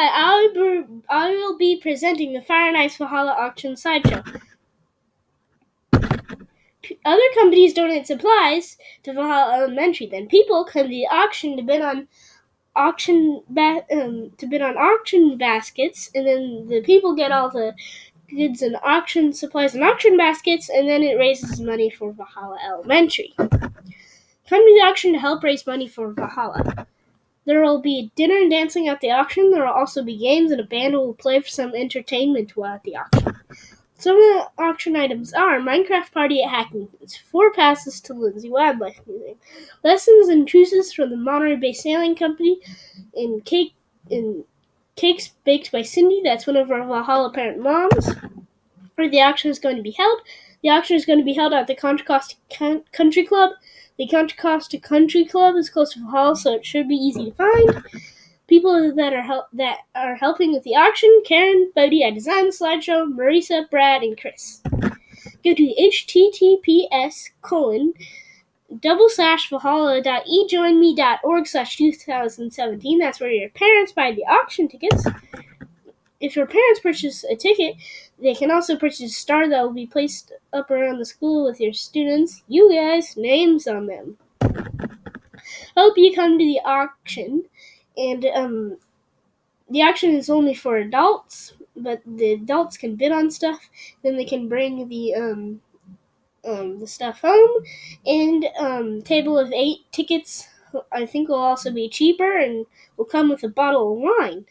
Hi, I will, be, I will be presenting the Fire and Ice Valhalla Auction Sideshow. P- Other companies donate supplies to Valhalla Elementary. Then people come to the auction to bid on auction ba- um, to bid on auction baskets, and then the people get all the goods and auction supplies and auction baskets, and then it raises money for Valhalla Elementary. Come to the auction to help raise money for Valhalla. There will be dinner and dancing at the auction. There will also be games, and a band will play for some entertainment while at the auction. Some of the auction items are Minecraft Party at Hackington's, four passes to Lindsay Wildlife Museum, lessons and cruises from the Monterey Bay Sailing Company, and cake and cakes baked by Cindy. That's one of our Valhalla parent moms. Where the auction is going to be held. The auction is going to be held at the Contra Costa Country Club. The Contra Costa Country Club is close to Valhalla, so it should be easy to find. People that are help that are helping with the auction: Karen, Bodie, I designed the slideshow, Marisa, Brad, and Chris. Go to https colon double slash valhalla.ejoinme.org slash 2017. That's where your parents buy the auction tickets. If your parents purchase a ticket, they can also purchase a star that will be placed up around the school with your students, you guys, names on them. Hope you come to the auction, and um, the auction is only for adults, but the adults can bid on stuff. Then they can bring the um, um, the stuff home, and um, table of eight tickets. I think will also be cheaper and will come with a bottle of wine.